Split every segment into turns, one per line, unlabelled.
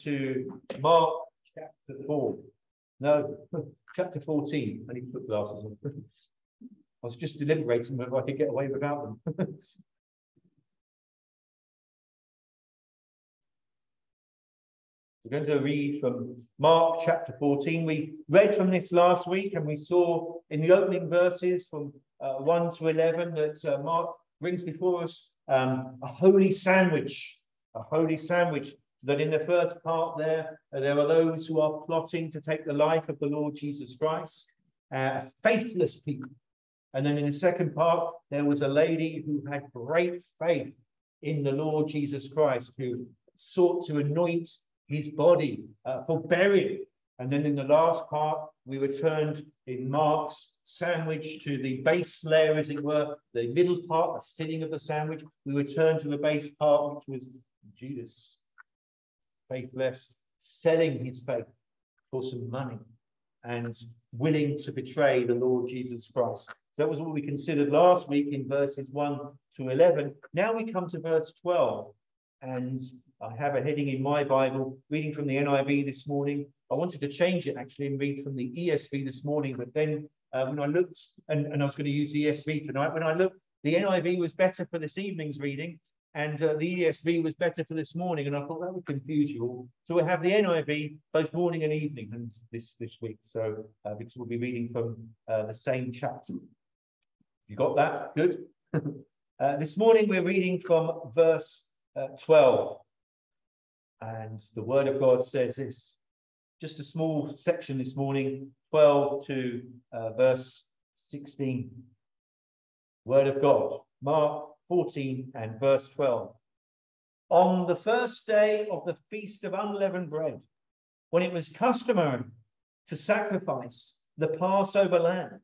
to Mark chapter 4. No, chapter 14. I need to put glasses on. I was just deliberating whether I could get away without them. We're going to read from Mark chapter 14. We read from this last week and we saw in the opening verses from uh, 1 to 11 that uh, Mark brings before us um, a holy sandwich, a holy sandwich that in the first part there, uh, there are those who are plotting to take the life of the Lord Jesus Christ, uh, faithless people. And then in the second part, there was a lady who had great faith in the Lord Jesus Christ, who sought to anoint his body uh, for burial. And then in the last part, we returned in Mark's sandwich to the base layer, as it were, the middle part, the filling of the sandwich. We returned to the base part, which was Judas faithless, selling his faith for some money and willing to betray the Lord Jesus Christ. So that was what we considered last week in verses 1 to 11. Now we come to verse 12, and I have a heading in my Bible, reading from the NIV this morning. I wanted to change it actually and read from the ESV this morning, but then uh, when I looked, and, and I was going to use the ESV tonight, when I looked, the NIV was better for this evening's reading, and uh, the ESV was better for this morning, and I thought that would confuse you all. So we have the NIV both morning and evening and this this week. So uh, because we'll be reading from uh, the same chapter. You got that? Good. Uh, this morning we're reading from verse uh, 12, and the Word of God says this. Just a small section this morning, 12 to uh, verse 16. Word of God, Mark 14 and verse 12. On the first day of the Feast of Unleavened Bread, when it was customary to sacrifice the Passover lamb,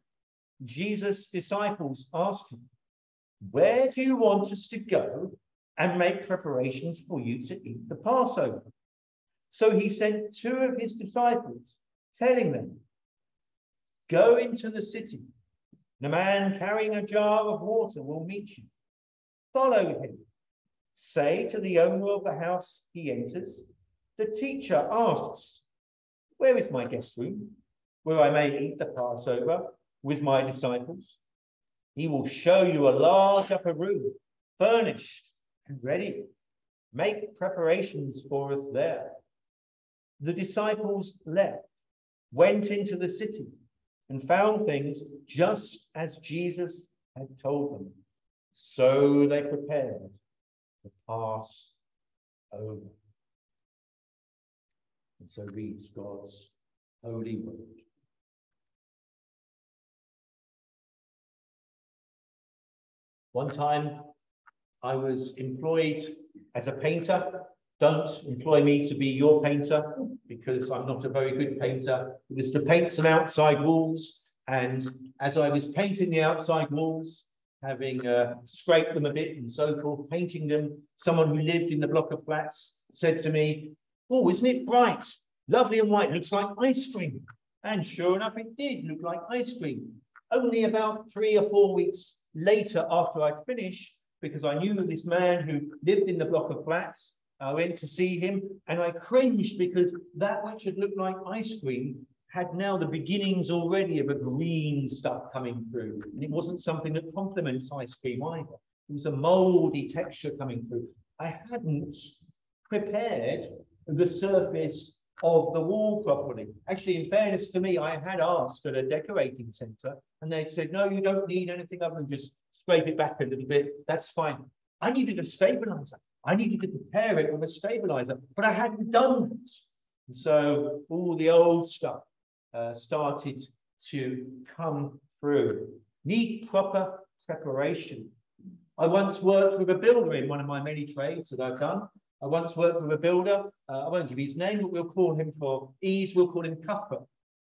Jesus' disciples asked him, Where do you want us to go and make preparations for you to eat the Passover? So he sent two of his disciples, telling them, Go into the city. The man carrying a jar of water will meet you follow him. Say to the owner of the house he enters, the teacher asks, Where is my guest room, where I may eat the Passover with my disciples? He will show you a large upper room, furnished and ready. Make preparations for us there. The disciples left, went into the city, and found things just as Jesus had told them. So they prepared to pass over. And so reads God's holy word. One time I was employed as a painter. Don't employ me to be your painter because I'm not a very good painter. It was to paint some outside walls. And as I was painting the outside walls, having uh, scraped them a bit and so forth, painting them. Someone who lived in the block of flats said to me, Oh, isn't it bright? Lovely and white, looks like ice cream. And sure enough, it did look like ice cream. Only about three or four weeks later, after I'd finished, because I knew this man who lived in the block of flats, I went to see him and I cringed because that which had looked like ice cream had now the beginnings already of a green stuff coming through. And it wasn't something that complements ice cream either. It was a moldy texture coming through. I hadn't prepared the surface of the wall properly. Actually, in fairness to me, I had asked at a decorating centre and they said, no, you don't need anything other than just scrape it back a little bit. That's fine. I needed a stabilizer. I needed to prepare it with a stabilizer, but I hadn't done it. And so all the old stuff, uh, started to come through. Need proper preparation. I once worked with a builder in one of my many trades that I've done. I once worked with a builder. Uh, I won't give his name, but we'll call him for ease. We'll call him Cuthbert.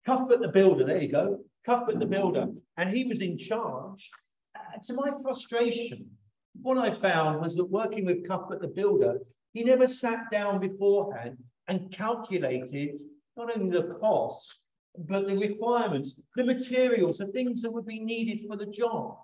Cuthbert the builder. There you go. Cuthbert the builder. And he was in charge. Uh, to my frustration, what I found was that working with Cuthbert the builder, he never sat down beforehand and calculated not only the cost, but the requirements, the materials, the things that would be needed for the job.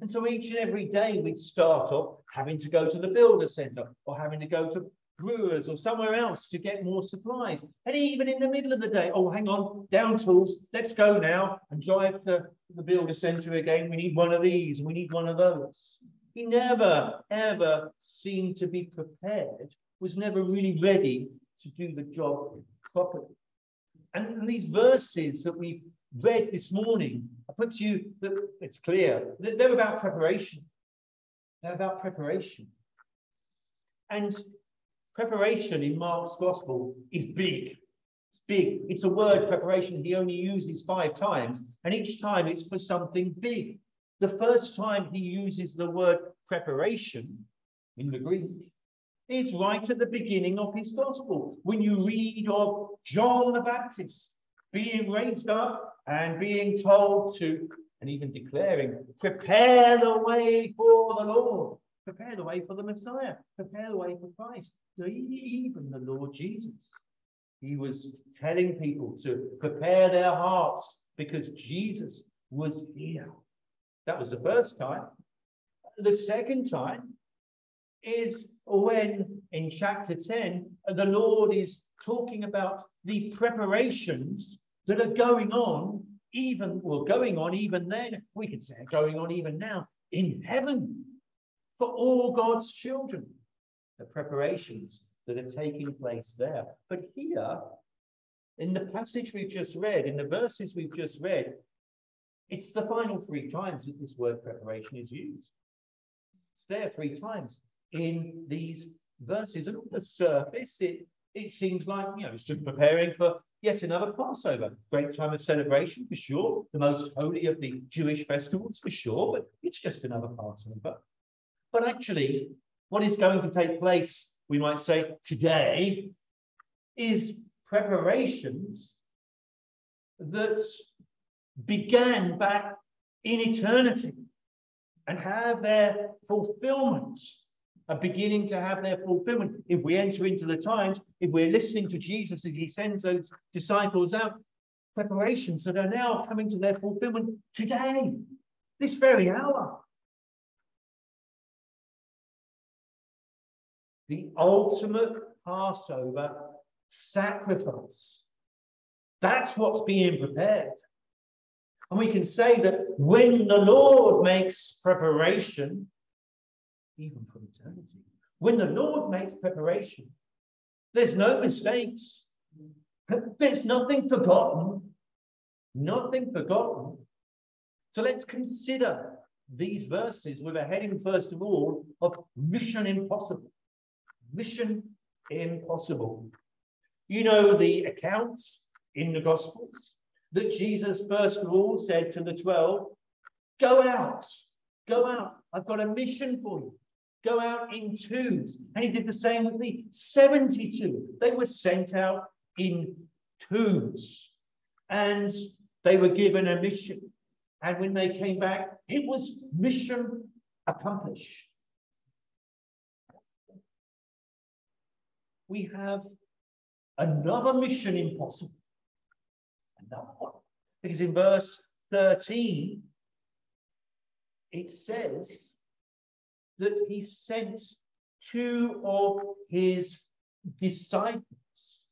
And so each and every day we'd start off having to go to the builder centre or having to go to brewers or somewhere else to get more supplies. And even in the middle of the day, oh, hang on, down tools, let's go now and drive to the builder centre again. We need one of these, we need one of those. He never, ever seemed to be prepared, was never really ready to do the job properly. And, these verses that we read this morning puts you that it's clear that they're about preparation. They're about preparation. And preparation in Mark's gospel is big. It's big. It's a word preparation he only uses five times, and each time it's for something big. The first time he uses the word preparation in the Greek is right at the beginning of his gospel. When you read of John the Baptist being raised up and being told to, and even declaring, prepare the way for the Lord, prepare the way for the Messiah, prepare the way for Christ, even the Lord Jesus. He was telling people to prepare their hearts because Jesus was here. That was the first time. The second time is when in chapter 10, the Lord is talking about the preparations that are going on, even, well, going on even then, we could say going on even now, in heaven for all God's children. The preparations that are taking place there. But here, in the passage we've just read, in the verses we've just read, it's the final three times that this word preparation is used. It's there three times in these verses. And on the surface, it, it seems like, you know, it's just preparing for yet another Passover. Great time of celebration for sure. The most holy of the Jewish festivals for sure, but it's just another Passover. But actually, what is going to take place, we might say today, is preparations that began back in eternity and have their fulfillment, are beginning to have their fulfillment. If we enter into the times, if we're listening to Jesus as he sends those disciples out, preparations that are now coming to their fulfillment today, this very hour. The ultimate Passover sacrifice. That's what's being prepared. And we can say that when the Lord makes preparation, even for eternity, when the Lord makes preparation, there's no mistakes, there's nothing forgotten, nothing forgotten. So let's consider these verses with a heading, first of all, of mission impossible. Mission impossible. You know the accounts in the Gospels that Jesus, first of all, said to the 12, Go out, go out. I've got a mission for you. Go out in twos. And he did the same with the 72. They were sent out in twos and they were given a mission. And when they came back, it was mission accomplished. We have another mission impossible another one. Because in verse 13, it says that he sent two of his disciples,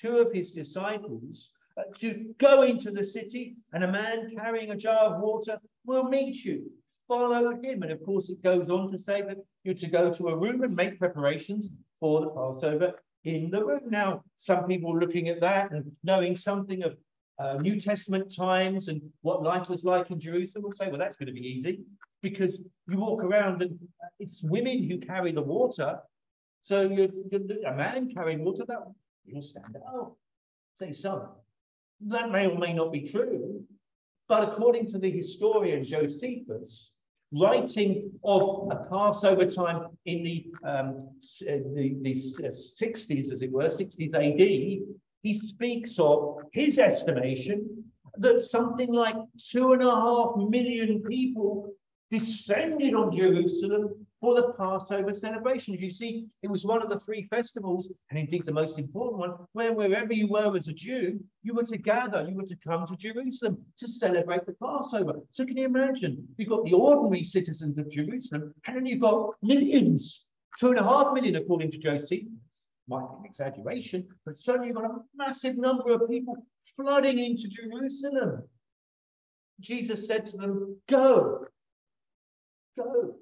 two of his disciples, uh, to go into the city, and a man carrying a jar of water will meet you. Follow him. And of course, it goes on to say that you're to go to a room and make preparations for the Passover in the room. Now, some people looking at that and knowing something of uh, New Testament times and what life was like in Jerusalem will say, well, that's going to be easy because you walk around and it's women who carry the water. So you're, you're a man carrying water, that you'll stand out. Say so. That may or may not be true, but according to the historian Josephus, writing of a Passover time in the, um, uh, the, the 60s, as it were, 60s AD, he speaks of his estimation that something like two and a half million people descended on Jerusalem for the Passover celebration. As you see, it was one of the three festivals, and indeed the most important one, where wherever you were as a Jew, you were to gather, you were to come to Jerusalem to celebrate the Passover. So can you imagine? You've got the ordinary citizens of Jerusalem, and then you've got millions, two and a half million according to Josephus, might be an exaggeration, but certainly you've got a massive number of people flooding into Jerusalem. Jesus said to them, Go, go.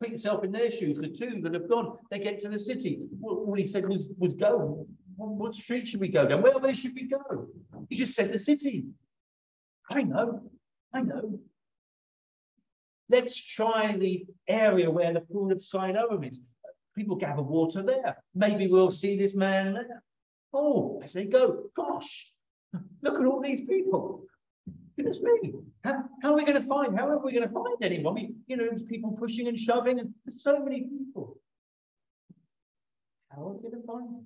Put yourself in their shoes, the two that have gone, they get to the city. All he said was, was go. What street should we go down? Where, where should we go? He just said the city. I know, I know. Let's try the area where the pool of Siloam is. People gather water there. Maybe we'll see this man there. Oh, as they go, gosh, look at all these people. Goodness me, how, how are we going to find? How are we going to find anyone? Mean, you know, there's people pushing and shoving, and there's so many people. How are we going to find them?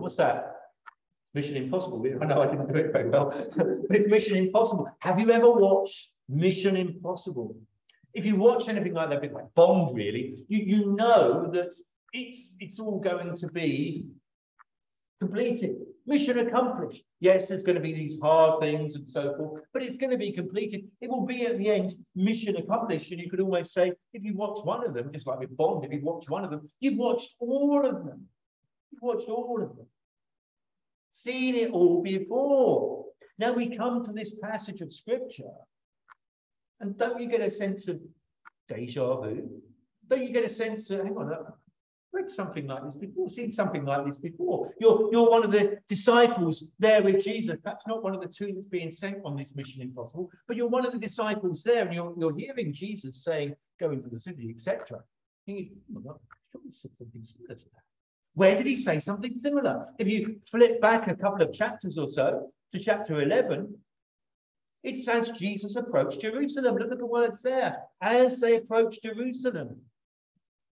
What's that? Mission Impossible. I know I didn't do it very well. But it's Mission Impossible. Have you ever watched Mission Impossible? If you watch anything like that, like Bond, really, you, you know that it's it's all going to be completed. Mission accomplished. Yes, there's going to be these hard things and so forth, but it's going to be completed. It will be at the end mission accomplished. And you could almost say, if you watch one of them, just like with Bond, if you watch one of them, you've watched all of them. You've watched all of them seen it all before. Now we come to this passage of scripture, and don't you get a sense of deja vu? Don't you get a sense of, hang on, I've read something like this before, seen something like this before. You're, you're one of the disciples there with Jesus, perhaps not one of the two that's being sent on this mission impossible, but you're one of the disciples there, and you're, you're hearing Jesus saying, go into the city, etc. Oh that. Where did he say something similar? If you flip back a couple of chapters or so to chapter 11, it says Jesus approached Jerusalem. Look at the words there. As they approached Jerusalem,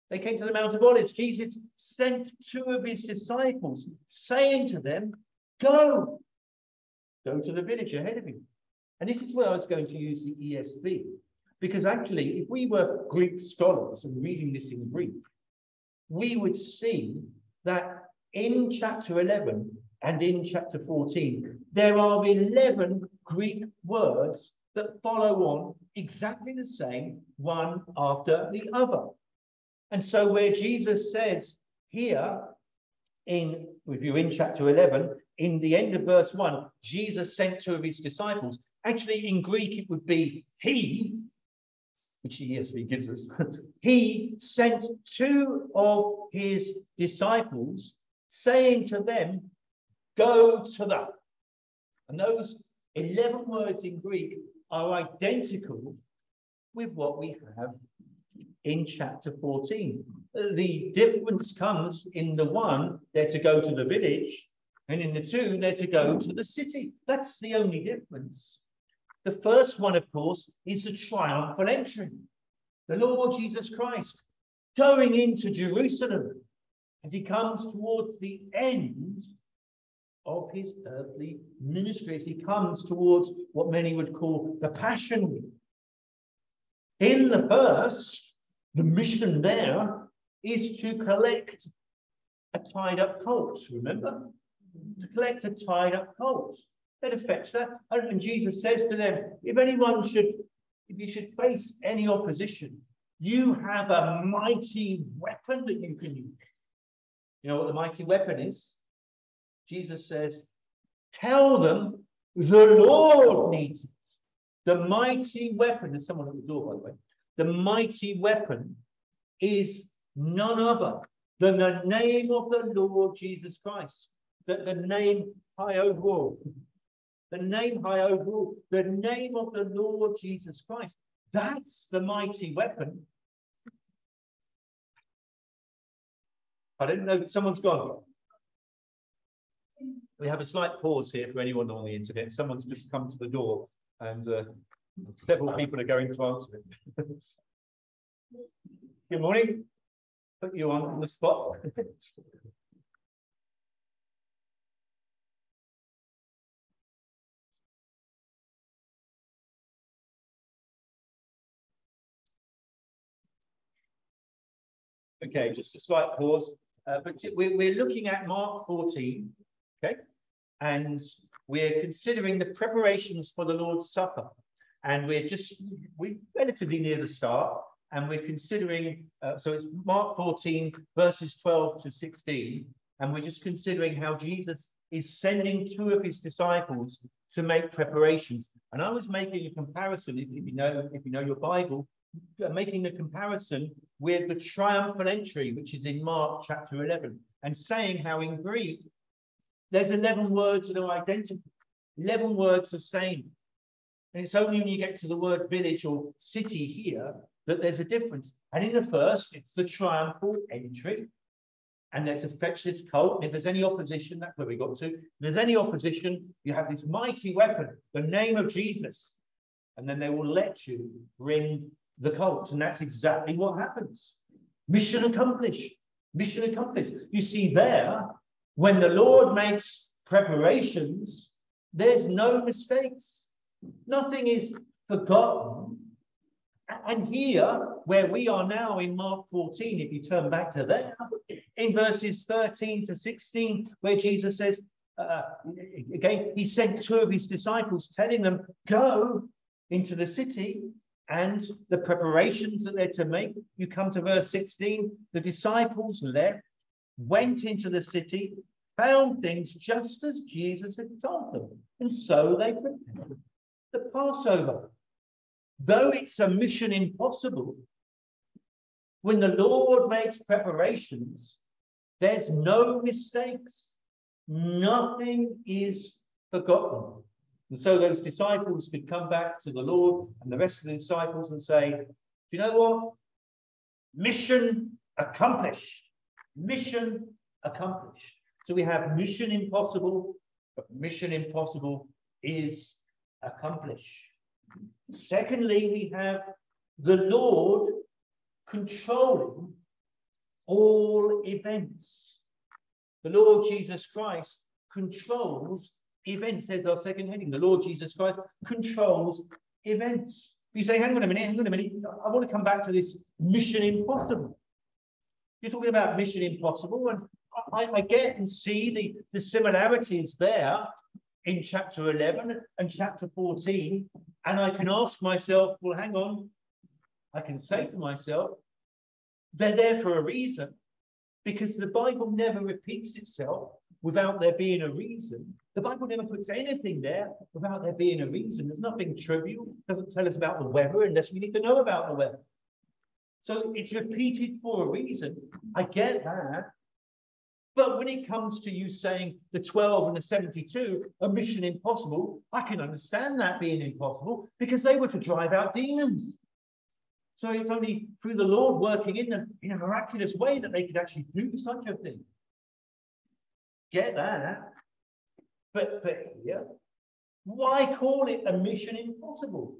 they came to the Mount of Olives. Jesus sent two of his disciples, saying to them, Go, go to the village ahead of you. And this is where I was going to use the ESV, because actually, if we were Greek scholars and reading this in Greek, we would see that in chapter 11 and in chapter 14, there are 11 Greek words that follow on exactly the same, one after the other. And so where Jesus says here in, if you're in chapter 11, in the end of verse 1, Jesus sent two of his disciples. Actually, in Greek, it would be he, which the ESV gives us. he sent two of his disciples, saying to them, Go to the. And those 11 words in Greek are identical with what we have in chapter 14. The difference comes in the one, they're to go to the village, and in the two, they're to go to the city. That's the only difference. The first one, of course, is the triumphal entry. The Lord Jesus Christ going into Jerusalem and he comes towards the end of his earthly ministry as he comes towards what many would call the Passion Week. In the first, the mission there is to collect a tied up colt, remember? To collect a tied up colt. That affects that. And Jesus says to them, if anyone should, if you should face any opposition, you have a mighty weapon that you can use. You know what the mighty weapon is? Jesus says, tell them the Lord needs it. The mighty weapon, there's someone at the door, by the way. The mighty weapon is none other than the name of the Lord Jesus Christ. That the name high overall, the name high overall, the name of the Lord Jesus Christ. That's the mighty weapon. I didn't know someone's gone. We have a slight pause here for anyone on the internet. Someone's just come to the door and uh, several people are going to answer it. Good morning. Put you on the spot. Okay, just a slight pause. Uh, but we're, we're looking at Mark 14, okay? And we're considering the preparations for the Lord's Supper. And we're just we're relatively near the start, and we're considering. Uh, so it's Mark 14 verses 12 to 16, and we're just considering how Jesus is sending two of his disciples to make preparations. And I was making a comparison, if, you know if you know your Bible, uh, making a comparison with the triumphal entry, which is in Mark chapter 11, and saying how in Greek there's 11 words that are identical, 11 words the same. And it's only when you get to the word village or city here that there's a difference. And in the first, it's the triumphal entry. And they're to fetch this colt. And if there's any opposition, that's where we got to. If there's any opposition, you have this mighty weapon, the name of Jesus. And then they will let you bring the colt. And that's exactly what happens. Mission accomplished. Mission accomplished. You see, there, when the Lord makes preparations, there's no mistakes. Nothing is forgotten. And here, where we are now in Mark 14, if you turn back to there, in verses 13 to 16, where Jesus says, uh, again, he sent two of his disciples, telling them, Go into the city and the preparations that they're to make. You come to verse 16, the disciples left, went into the city, found things just as Jesus had told them, and so they prepared the Passover. Though it's a mission impossible, when the Lord makes preparations, there's no mistakes. Nothing is forgotten. And so those disciples could come back to the Lord and the rest of the disciples and say, Do you know what? Mission accomplished. Mission accomplished. So we have mission impossible, but mission impossible is accomplished. Secondly, we have the Lord controlling all events. The Lord Jesus Christ controls events. There's our second heading. The Lord Jesus Christ controls events. You say, hang on a minute, hang on a minute. I want to come back to this mission impossible. You're talking about mission impossible, and I, I get and see the, the similarities there in chapter 11 and chapter 14. And I can ask myself, well, hang on. I can say to myself, they're there for a reason because the Bible never repeats itself without there being a reason. The Bible never puts anything there without there being a reason. There's nothing trivial. It doesn't tell us about the weather unless we need to know about the weather. So it's repeated for a reason. I get that. But when it comes to you saying the 12 and the 72 are mission impossible, I can understand that being impossible because they were to drive out demons. So it's only through the Lord working in them in a miraculous way that they could actually do such a thing. Get that? But, but here, why call it a mission impossible?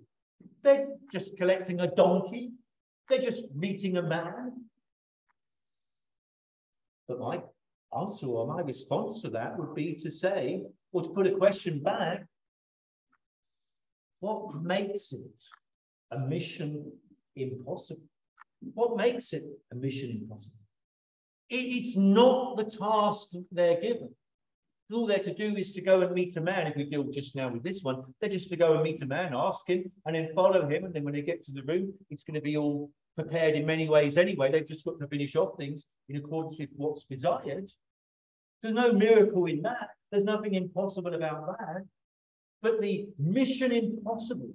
They're just collecting a donkey. They're just meeting a man. But my answer or my response to that would be to say, or to put a question back, what makes it a mission impossible? What makes it a mission impossible? It's not the task they're given. All they're to do is to go and meet a man. If we deal just now with this one, they're just to go and meet a man, ask him, and then follow him. And then when they get to the room, it's going to be all prepared in many ways anyway. They've just got to finish off things in accordance with what's desired. There's no miracle in that. There's nothing impossible about that. But the mission impossible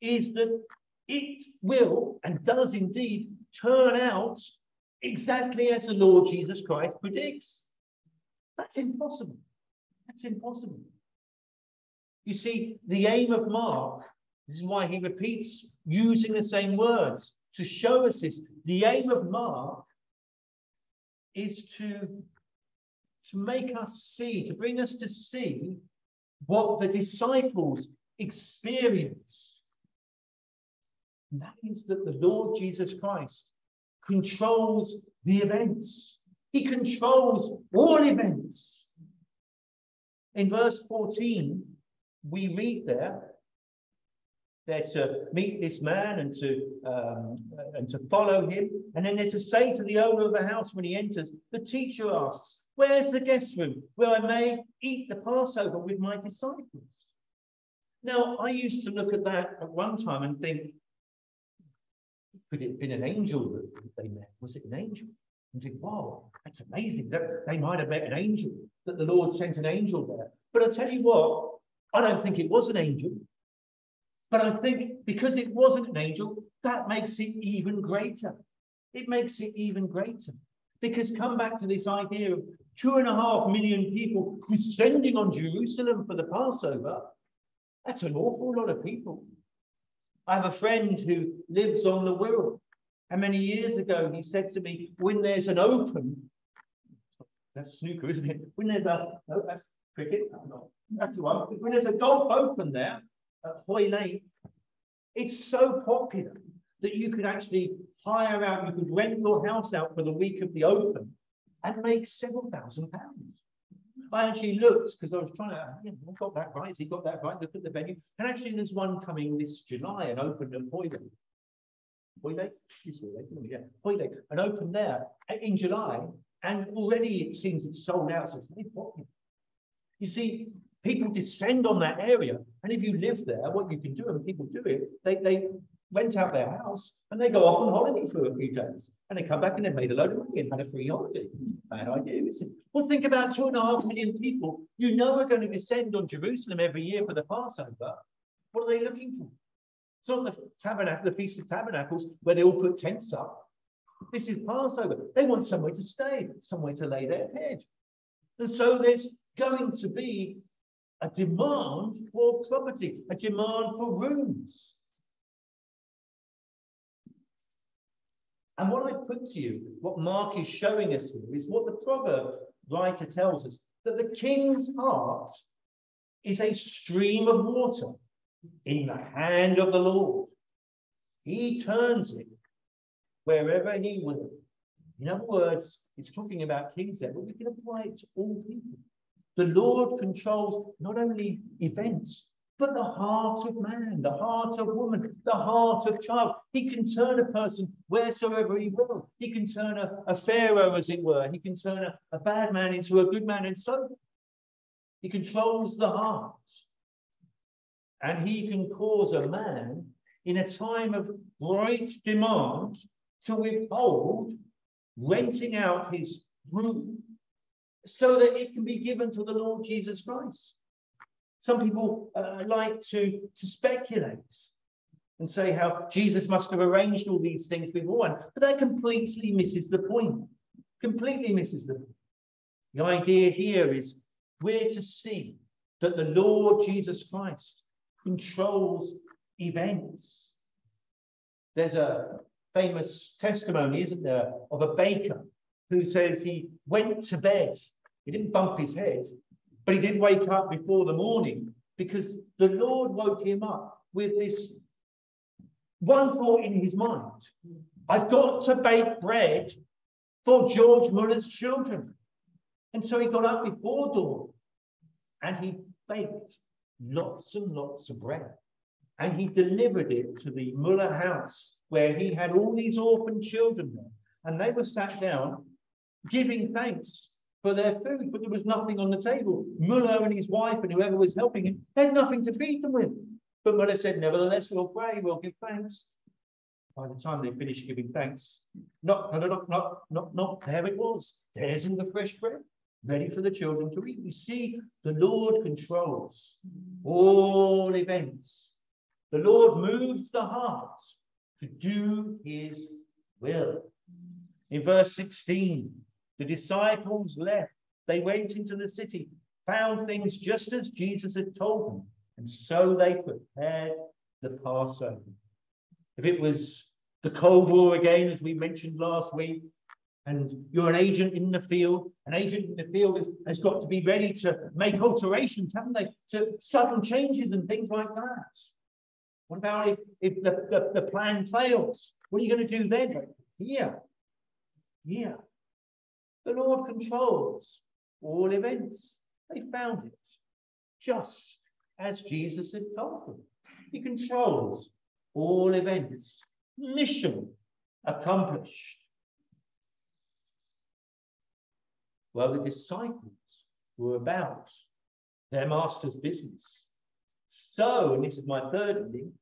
is that it will and does indeed turn out exactly as the Lord Jesus Christ predicts. That's impossible. That's impossible. You see, the aim of Mark, this is why he repeats using the same words to show us this. The aim of Mark is to, to make us see, to bring us to see what the disciples experience. And that is that the Lord Jesus Christ controls the events. He controls all events. In verse 14, we read there they're to meet this man and to um, and to follow him, and then they're to say to the owner of the house when he enters. The teacher asks, "Where's the guest room where I may eat the Passover with my disciples?" Now, I used to look at that at one time and think, could it have been an angel that they met? Was it an angel? And think, wow, that's amazing. That they might have met an angel, that the Lord sent an angel there. But I tell you what, I don't think it was an angel. But I think because it wasn't an angel, that makes it even greater. It makes it even greater. Because come back to this idea of two and a half million people descending on Jerusalem for the Passover. That's an awful lot of people. I have a friend who lives on the Wirral. And many years ago, he said to me, when there's an open, that's snooker, isn't it? When there's a, no, that's cricket, no, that's one. When there's a golf open there at Hoylake, it's so popular that you could actually hire out, you could rent your house out for the week of the open and make several thousand pounds. I actually looked because I was trying to, oh, you know, got that right. He got that right? Look at the venue. And actually, there's one coming this July and open at Hoylake. Hoylake? Is Hoylake? Yeah, Hoylake. And open there in July. And already it seems it's sold out. So it's very popular. You see, people descend on that area. And if you live there, what you can do, and people do it, they, they rent out their house and they go off on holiday for a few days. And they come back and they've made a load of money and had a free holiday. Bad idea, is it? Well, think about two and a half million people you know are going to descend on Jerusalem every year for the Passover. What are they looking for? It's not the tabernacle, the Feast of Tabernacles, where they all put tents up. This is Passover. They want somewhere to stay, somewhere to lay their head. And so there's going to be a demand for property, a demand for rooms. And what I put to you, what Mark is showing us here, is what the proverb writer tells us that the king's heart is a stream of water in the hand of the Lord. He turns it wherever he will. In other words, it's talking about kings there, but we can apply it to all people. The Lord controls not only events, but the heart of man, the heart of woman, the heart of child. He can turn a person wheresoever he will. He can turn a, a pharaoh, as it were. He can turn a, a bad man into a good man, and so he controls the heart. And he can cause a man in a time of great demand to withhold renting out his room so that it can be given to the Lord Jesus Christ. Some people uh, like to, to speculate and say how Jesus must have arranged all these things beforehand, but that completely misses the point. Completely misses the point. The idea here is we're to see that the Lord Jesus Christ controls events. There's a famous testimony, isn't there, of a baker who says he went to bed. He didn't bump his head, but he did wake up before the morning because the Lord woke him up with this one thought in his mind. I've got to bake bread for George Muller's children. And so he got up before dawn and he baked lots and lots of bread. And he delivered it to the Muller house where he had all these orphan children there. And they were sat down giving thanks for their food, but there was nothing on the table. Muller and his wife and whoever was helping him had nothing to feed them with. But Muller said, Nevertheless, we'll pray, we'll give thanks. By the time they finished giving thanks, not, not, not, not, not there it was. There's all the fresh bread, ready for the children to eat. We see the Lord controls all events. The Lord moves the heart to do his will. In verse 16, the disciples left. They went into the city, found things just as Jesus had told them, and so they prepared the Passover. If it was the Cold War again, as we mentioned last week, and you're an agent in the field, an agent in the field is, has got to be ready to make alterations, haven't they? To sudden changes and things like that. What about if, if the, the, the plan fails? What are you going to do then? Here, here. The Lord controls all events. They found it just as Jesus had told them. He controls all events. Mission accomplished. Well, the disciples were about their master's business. So, and this is my third thing,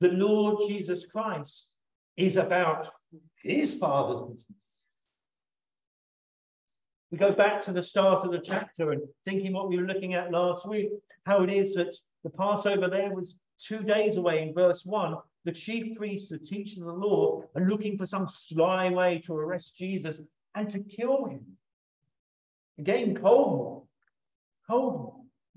the Lord Jesus Christ is about his Father's business. We go back to the start of the chapter and thinking what we were looking at last week, how it is that the Passover there was two days away in verse 1. The chief priests, the teachers of the law, are looking for some sly way to arrest Jesus and to kill him. Again, Cold War. Cold War.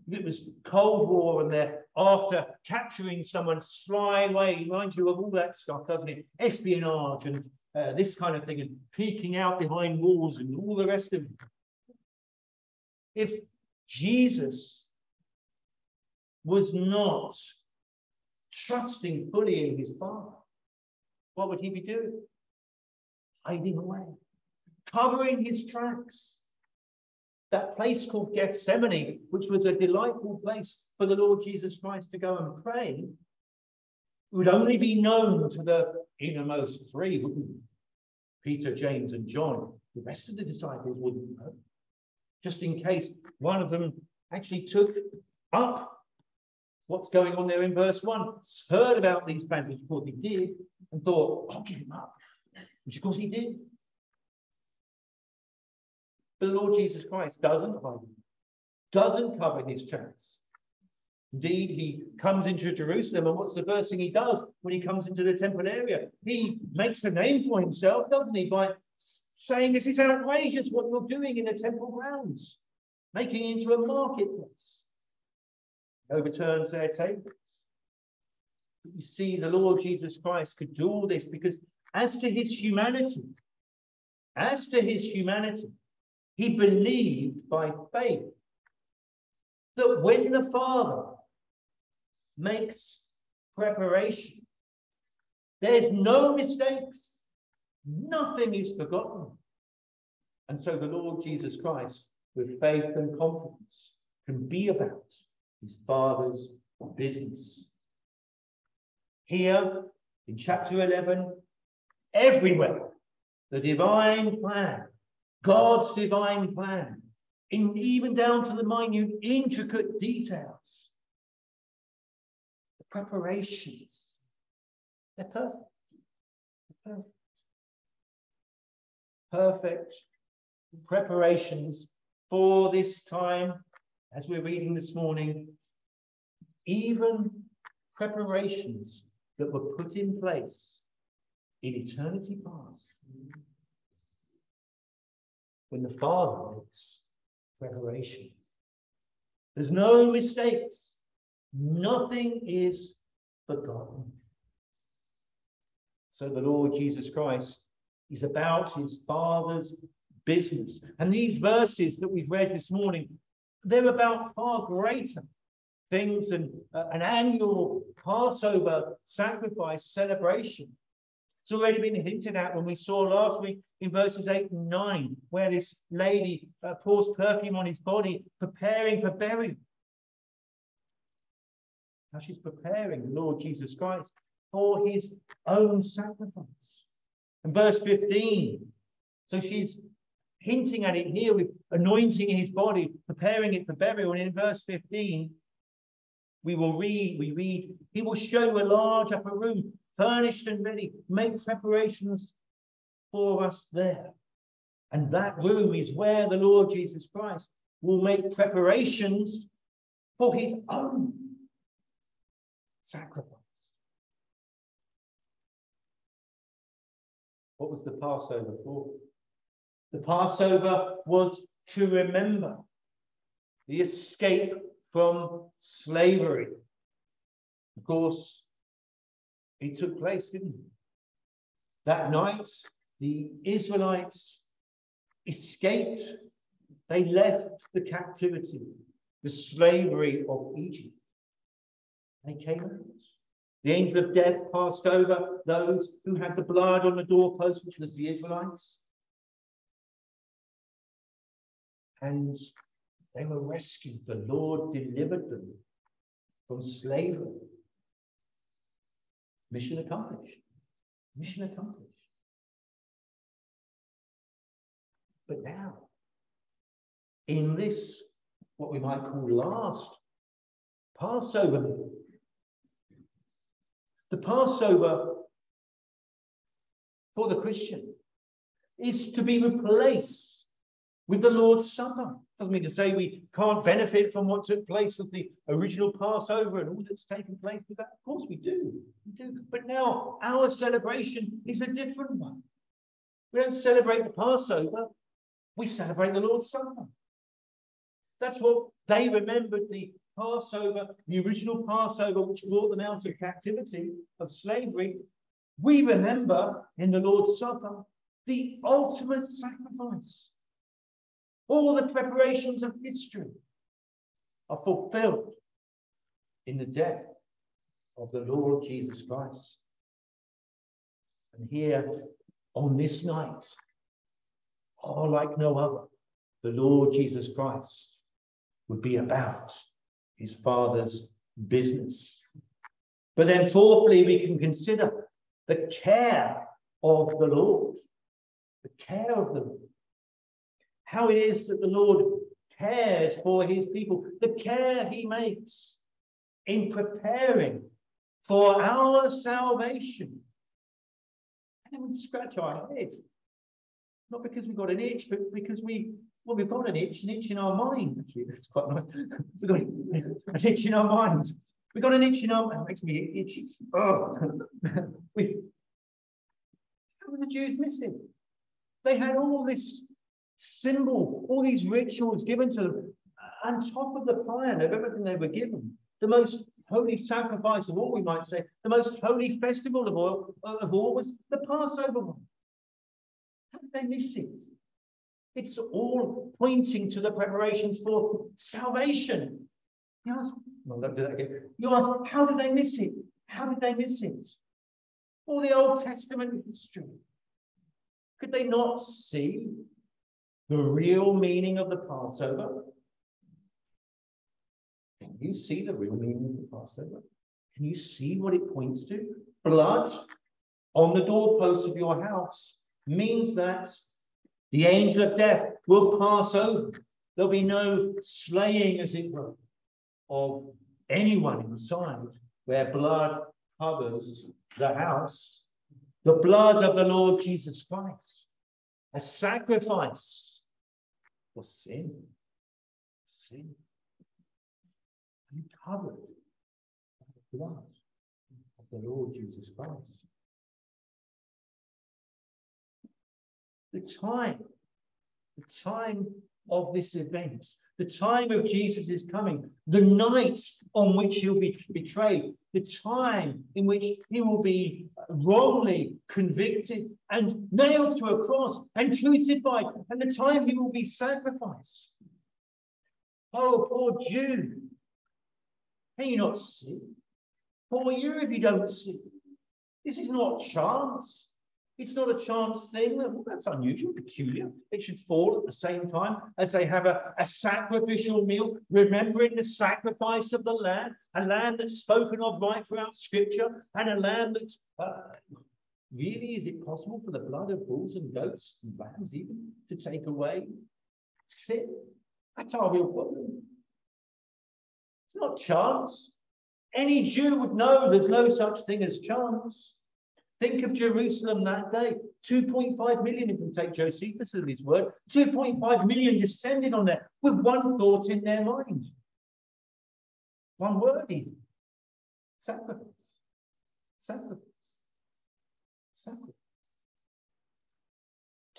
It was Cold War and they're after capturing someone sly way, reminds you of all that stuff, doesn't it? Espionage and uh, this kind of thing, and peeking out behind walls and all the rest of it. If Jesus was not trusting fully in his Father, what would he be doing? Hiding away, covering his tracks. That place called Gethsemane, which was a delightful place for the Lord Jesus Christ to go and pray, would only be known to the innermost three, Peter, James, and John. The rest of the disciples wouldn't know. Just in case one of them actually took up what's going on there in verse 1, heard about these plans, which of course he did, and thought, I'll give him up. Which of course he did. But the Lord Jesus Christ doesn't hide him, doesn't cover his tracks. Indeed, he comes into Jerusalem, and what's the first thing he does when he comes into the temple area? He makes a name for himself, doesn't he, by saying, This is outrageous what you're doing in the temple grounds, making it into a marketplace. Overturns their tables. You see, the Lord Jesus Christ could do all this because, as to his humanity, as to his humanity, he believed by faith that when the Father makes preparation. There's no mistakes. Nothing is forgotten. And so the Lord Jesus Christ, with faith and confidence, can be about his Father's business. Here in chapter 11, everywhere, the divine plan, God's divine plan, in even down to the minute, intricate details, the preparations. Perfect preparations for this time, as we're reading this morning, even preparations that were put in place in eternity past. When the Father makes preparation, there's no mistakes Nothing is forgotten. So the Lord Jesus Christ is about his Father's business. And these verses that we've read this morning, they're about far greater things than uh, an annual Passover sacrifice celebration. It's already been hinted at when we saw last week in verses 8 and 9, where this lady uh, pours perfume on his body, preparing for burial how she's preparing the Lord Jesus Christ for his own sacrifice. And verse 15, so she's hinting at it here with anointing his body, preparing it for burial. And in verse 15, we will read, we read, he will show you a large upper room, furnished and ready, make preparations for us there. And that room is where the Lord Jesus Christ will make preparations for his own sacrifice. What was the Passover for? The Passover was to remember the escape from slavery. Of course, it took place, didn't it? That night, the Israelites escaped. They left the captivity, the slavery of Egypt. They came out. The angel of death passed over those who had the blood on the doorpost, which was the Israelites. And they were rescued. The Lord delivered them from slavery. Mission accomplished. Mission accomplished. But now, in this, what we might call last Passover, The Passover for the Christian is to be replaced with the Lord's Supper. Doesn't mean to say we can't benefit from what took place with the original Passover and all that's taken place with that. Of course we do. We do. But now our celebration is a different one. We don't celebrate the Passover, we celebrate the Lord's Supper. That's what they remembered the Passover, the original Passover, which brought them out of captivity, of slavery. We remember in the Lord's Supper the ultimate sacrifice. All the preparations of history are fulfilled in the death of the Lord Jesus Christ. And here on this night, oh, like no other, the Lord Jesus Christ would be about his Father's business. But then, fourthly, we can consider the care of the Lord. The care of the Lord. How it is that the Lord cares for his people, the care he makes in preparing for our salvation. And we scratch our head. Not because we've got an itch, but because we well, we've got an itch, an itch in our mind. Actually, that's quite nice. We've got an itch in our mind. We've got an itch in our mind. makes me itchy. Oh, we, how were the Jews missing? They had all this symbol, all these rituals given to them uh, on top of the plan of everything they were given. The most holy sacrifice of all, we might say, the most holy festival of all, of all was the Passover one. How did they miss it? It's all pointing to the preparations for salvation. You ask, well, do that again. You ask, how did they miss it? How did they miss it? All the Old Testament history. Could they not see the real meaning of the Passover? Can you see the real meaning of the Passover? Can you see what it points to? Blood on the doorposts of your house means that the angel of death will pass over. There'll be no slaying, as it were, of anyone inside where blood covers the house. The blood of the Lord Jesus Christ, a sacrifice for sin. Sin. And covered by the blood of the Lord Jesus Christ. The time, the time of this event, the time of Jesus' is coming, the night on which he'll be betrayed, the time in which he will be wrongly convicted and nailed to a cross and crucified, and the time he will be sacrificed. Oh, poor Jew. Can you not see? Poor you if you don't see. This is not chance. It's not a chance thing. Well, that's unusual, peculiar. It should fall at the same time as they have a, a sacrificial meal, remembering the sacrifice of the lamb, a lamb that's spoken of right throughout Scripture, and a lamb that's uh, really is it possible for the blood of bulls and goats and lambs even to take away sin? That's our real problem. It's not chance. Any Jew would know there's no such thing as chance. Think of Jerusalem that day. 2.5 million, if we take Josephus at his word, 2.5 million descended on there with one thought in their mind. One word in Sacrifice. Sacrifice. Sacrifice.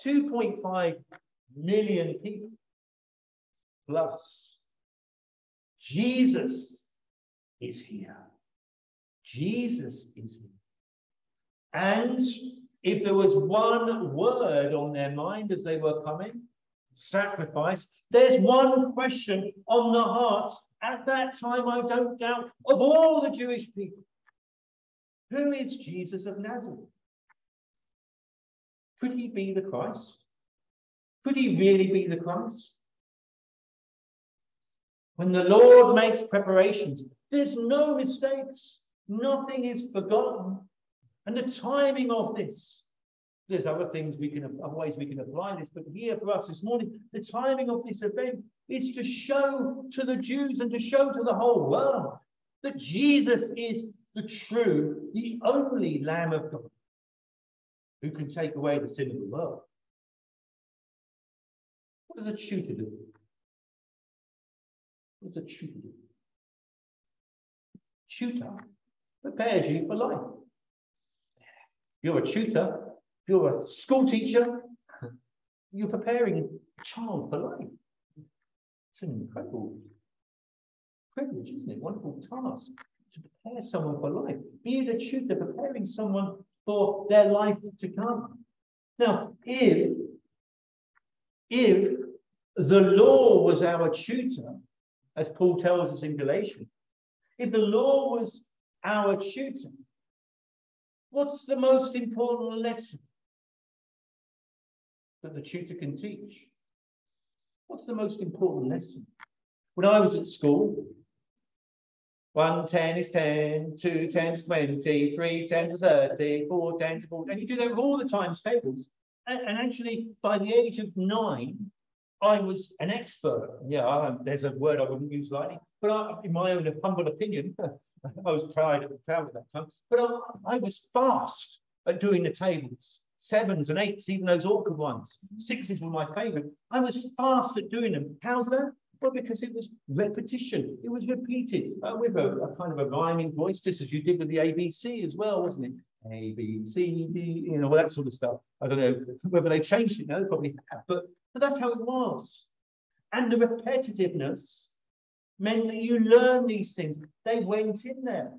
2.5 million people plus Jesus is here. Jesus is here. And if there was one word on their mind as they were coming, sacrifice, there's one question on the heart at that time, I don't doubt, of all the Jewish people. Who is Jesus of Nazareth? Could he be the Christ? Could he really be the Christ? When the Lord makes preparations, there's no mistakes. Nothing is forgotten. And the timing of this, there's other things we can, other ways we can apply this, but here for us this morning, the timing of this event is to show to the Jews and to show to the whole world that Jesus is the true the only Lamb of God who can take away the sin of the world. What does a tutor do? What does a tutor do? Tutor prepares you for life. You're a tutor, you're a school teacher, you're preparing a child for life. It's an incredible privilege, isn't it? Wonderful task to prepare someone for life. Be a tutor preparing someone for their life to come. Now, if if the law was our tutor, as Paul tells us in Galatians, if the law was our tutor, what's the most important lesson that the tutor can teach? What's the most important lesson? When I was at school, one 10 is 10, two 10 is 20, three 10 is 30, four 10 is 40. And you do that with all the times tables. And, and actually, by the age of nine, I was an expert. Yeah, I, there's a word I wouldn't use lightly, but I, in my own humble opinion, I was proud, proud at that time. But I, I was fast at doing the tables sevens and eights, even those awkward ones. Sixes were my favorite. I was fast at doing them. How's that? Well, because it was repetition. It was repeated uh, with a, a, kind of a rhyming voice, just as you did with the ABC as well, wasn't it? A, B, C, D, you know, all that sort of stuff. I don't know whether they changed it, no, they probably have, but, but that's how it was. And the repetitiveness meant that you learn these things. They went in there.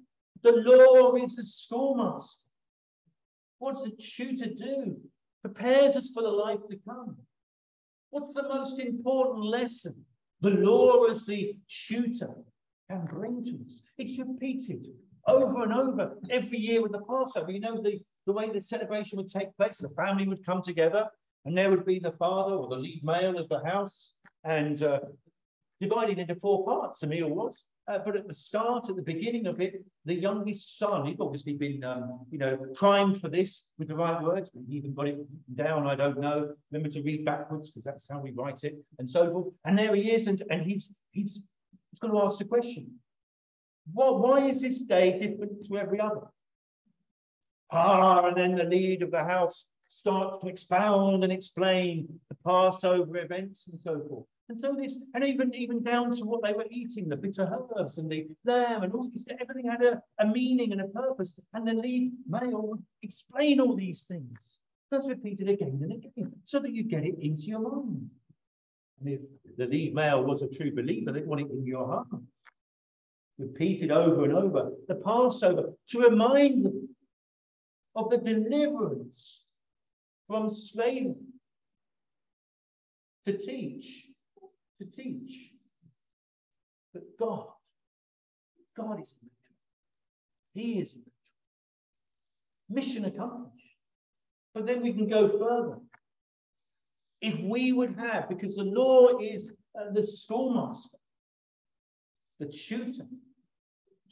The law is the schoolmaster. What's the tutor do? Prepares us for the life to come. What's the most important lesson? The law as the tutor can bring to us. It's repeated over and over every year with the Passover. You know, the, the way the celebration would take place, the family would come together and there would be the father or the lead male of the house and uh, divided into four parts, the was. Uh, but at the start, at the beginning of it, the youngest son, he'd obviously been, um, you know, primed for this with the right words. He even got it down, I don't know. Remember to read backwards because that's how we write it and so forth. And there he is, and, and he's, he's, he's going to ask the question. Why is this day different to every other? Ah, and then the lead of the house starts to expound and explain the Passover events and so forth. And so this, and even even down to what they were eating, the bitter herbs and the lamb and all these, everything had a, a meaning and a purpose. And the lead male would explain all these things. That's repeated again and again, so that you get it into your mind. And if the lead male was a true believer, they want it in your heart. Repeated over and over. The Passover to remind them of the deliverance from slavery. To teach to teach that God, God is in He is in Mission accomplished. But then we can go further. If we would have, because the law is uh, the schoolmaster, the tutor,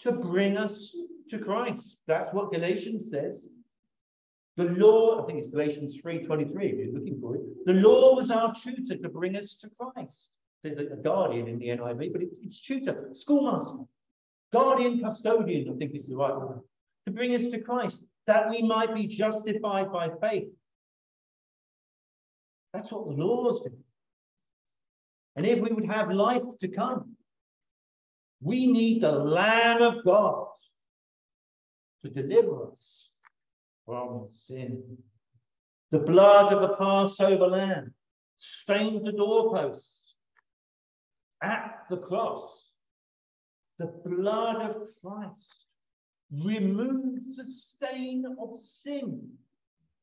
to bring us to Christ. That's what Galatians says. The law, I think it's Galatians 3.23 if you're looking for it. The law was our tutor to bring us to Christ. There's a, guardian in the NIV, but it, it's tutor, schoolmaster, guardian, custodian, I think is the right word, to bring us to Christ, that we might be justified by faith. That's what the laws do. And if we would have life to come, we need the Lamb of God to deliver us from sin. The blood of the Passover lamb stained the doorposts at the cross, the blood of Christ removes the stain of sin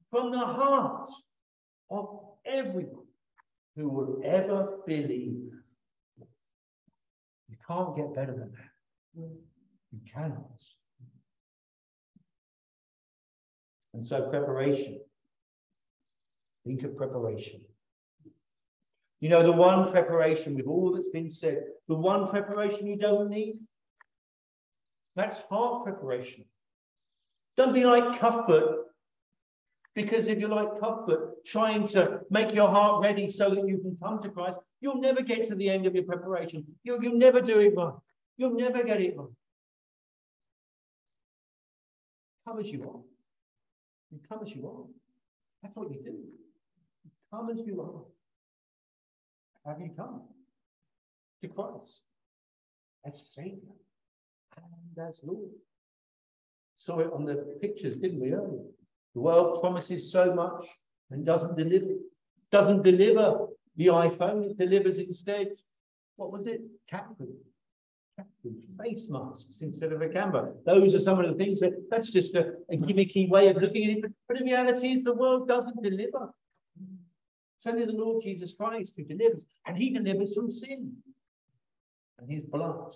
from the heart of everyone who will ever believe. You can't get better than that. You cannot. And so, preparation. Think of preparation. You know, the one preparation with all that's been said, the one preparation you don't need, that's heart preparation. Don't be like Cuthbert, because if you're like Cuthbert, trying to make your heart ready so that you can come to Christ, you'll never get to the end of your preparation. You'll, you'll never do it right. You'll never get it right. come as you are. You come as you are. That's what you do. You come as you are. Have you come? To Christ as Savior and as Lord. Saw it on the pictures, didn't we, earlier? The world promises so much and doesn't deliver. Doesn't deliver the iPhone, it delivers instead, what was it? Cat food. Face masks instead of a camera. Those are some of the things that that's just a, a gimmicky way of looking at it. But, but the reality is the world doesn't deliver. It's only the Lord Jesus Christ who delivers, and he delivers from sin. And his blood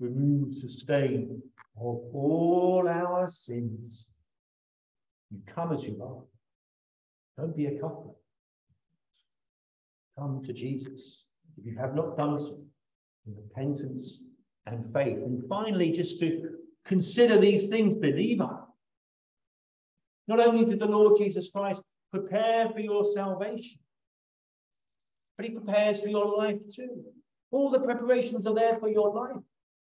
removes the stain of all our sins. You come as you are. Don't be a couple. Come to Jesus. If you have not done so, in repentance and faith. And finally, just to consider these things, believer. Not only did the Lord Jesus Christ prepare for your salvation, but he prepares for your life too. All the preparations are there for your life.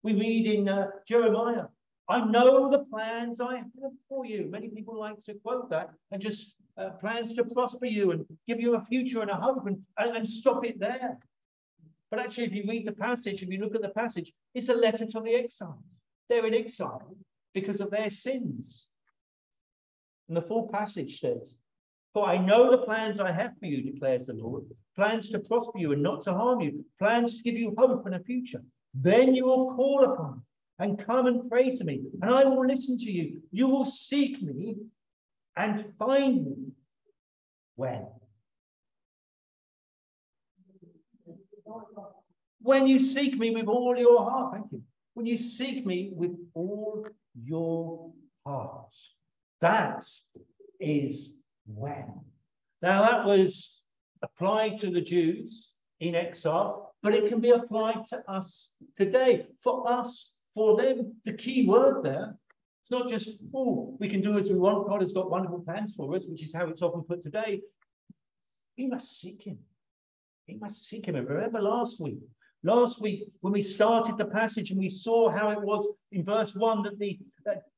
We read in uh, Jeremiah, I know the plans I have for you. Many people like to quote that and just uh, plans to prosper you and give you a future and a hope and, and, and stop it there. But actually, if you read the passage, if you look at the passage, it's a letter to the exiles. They're in exile because of their sins. And the full passage says, For I know the plans I have for you, declares the Lord plans to prosper you and not to harm you, plans to give you hope and a future. Then you will call upon and come and pray to me, and I will listen to you. You will seek me and find me. When? When you seek me with all your heart. Thank you. When you seek me with all your heart. That is when. Now, that was applied to the Jews in exile, but it can be applied to us today. For us, for them, the key word there, it's not just, oh, we can do as we want. God has got wonderful plans for us, which is how it's often put today. We must seek him. We must seek him. Remember last week, last week when we started the passage and we saw how it was in verse one that the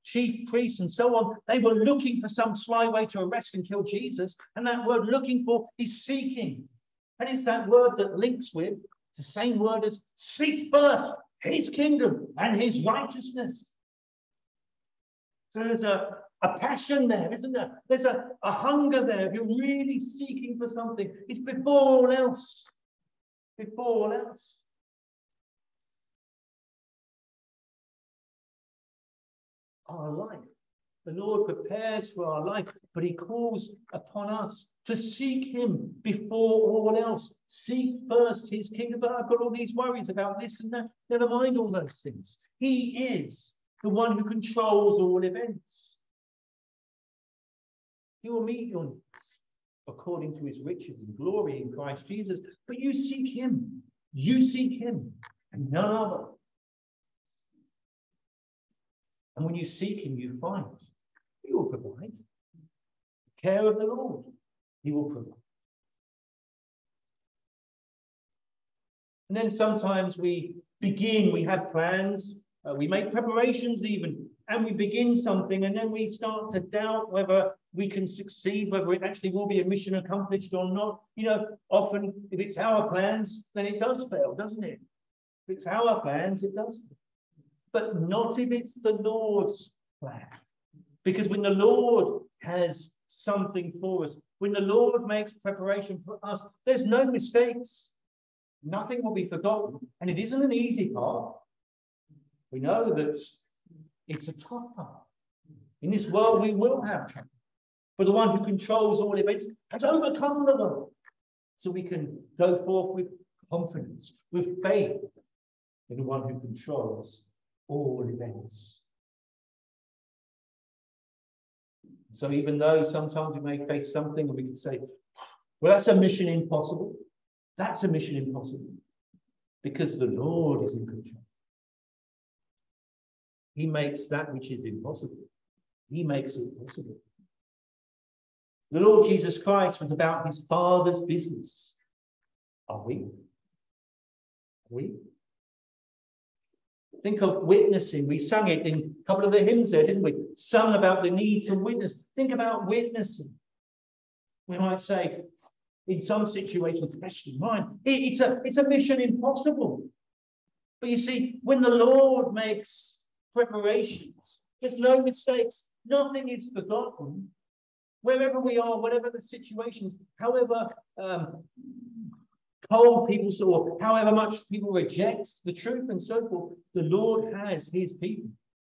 chief priests and so on, they were looking for some sly way to arrest and kill Jesus. And that word looking for is seeking. And it's that word that links with the same word as seek first his kingdom and his righteousness. So there's a, a passion there, isn't there? There's a, a hunger there. If you're really seeking for something, it's before all else. Before all else. Our life. The Lord prepares for our life, but He calls upon us to seek Him before all else. Seek first His kingdom. But I've got all these worries about this and that. Never mind all those things. He is the one who controls all events. He will meet your needs according to his riches and glory in Christ Jesus. But you seek him. You seek him and none other. And when you seek him, you find. He will provide. The care of the Lord, he will provide. And then sometimes we begin, we have plans, uh, we make preparations even, and we begin something, and then we start to doubt whether we can succeed, whether it actually will be a mission accomplished or not. You know, often if it's our plans, then it does fail, doesn't it? If it's our plans, it does. But not if it's the Lord's plan. Because when the Lord has something for us, when the Lord makes preparation for us, there's no mistakes. Nothing will be forgotten. And it isn't an easy path. We know that it's a tough path. In this world, we will have trouble. But the one who controls all events has overcome the world. So we can go forth with confidence, with faith in the one who controls all events. So even though sometimes we may face something and we can say, well, that's a mission impossible. That's a mission impossible. Because the Lord is in control. He makes that which is impossible. He makes it possible. The Lord Jesus Christ was about his Father's business. Are we? Are we? Think of witnessing. We sang it in a couple of the hymns there, didn't we? Sung about the need to witness. Think about witnessing. We might say, in some situations, especially mine, it's a it's a mission impossible. But you see, when the Lord makes preparations, there's no mistakes, nothing is forgotten. Wherever we are, whatever the situations, however um, cold people saw, however much people reject the truth and so forth, the Lord has his people.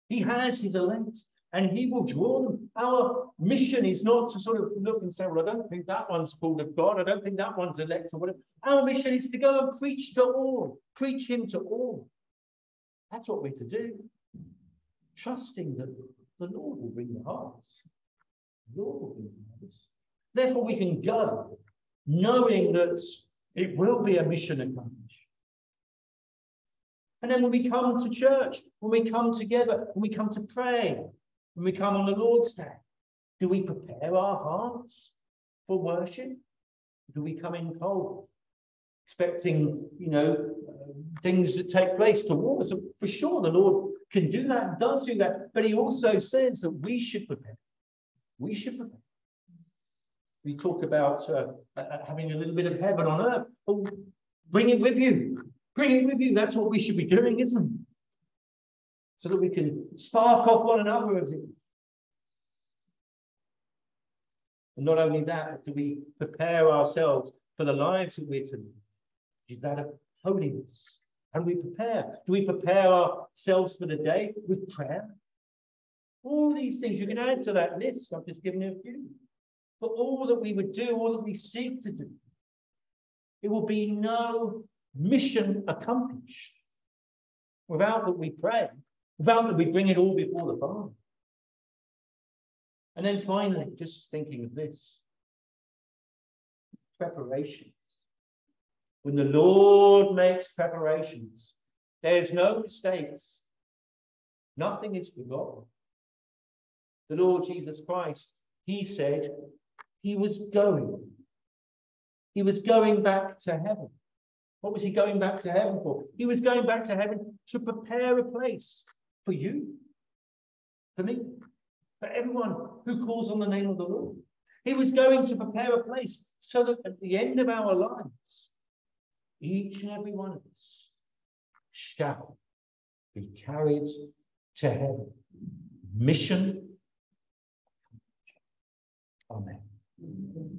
He has his elect and he will draw them. Our mission is not to sort of look and say, well, I don't think that one's called of God. I don't think that one's elect or whatever. Our mission is to go and preach to all, preach him to all. That's what we're to do. Trusting that the Lord will bring the hearts. The Lord will bring the hearts. Therefore, we can go knowing that it will be a mission accomplished. And then when we come to church, when we come together, when we come to pray, when we come on the Lord's Day, do we prepare our hearts for worship? Do we come in cold, expecting, you know, things to take place towards us? For sure, the Lord can do that, does do that, but He also says that we should prepare. We should prepare. We talk about uh, uh, having a little bit of heaven on earth. Oh, bring it with you. Bring it with you. That's what we should be doing, isn't it? So that we can spark off one another it. And not only that, do we prepare ourselves for the lives that we're to live? Is that of holiness? And we prepare. Do we prepare ourselves for the day with prayer? All these things you can add to that list. I've just given you a few for all that we would do, all that we seek to do. It will be no mission accomplished without that we pray, without that we bring it all before the Father. And then finally, just thinking of this preparations. When the Lord makes preparations, there's no mistakes, nothing is forgotten. The Lord Jesus Christ, he said, he was going. He was going back to heaven. What was he going back to heaven for? He was going back to heaven to prepare a place for you, for me, for everyone who calls on the name of the Lord. He was going to prepare a place so that at the end of our lives, each and every one of us shall be carried to heaven. Mission. Amen. Thank you.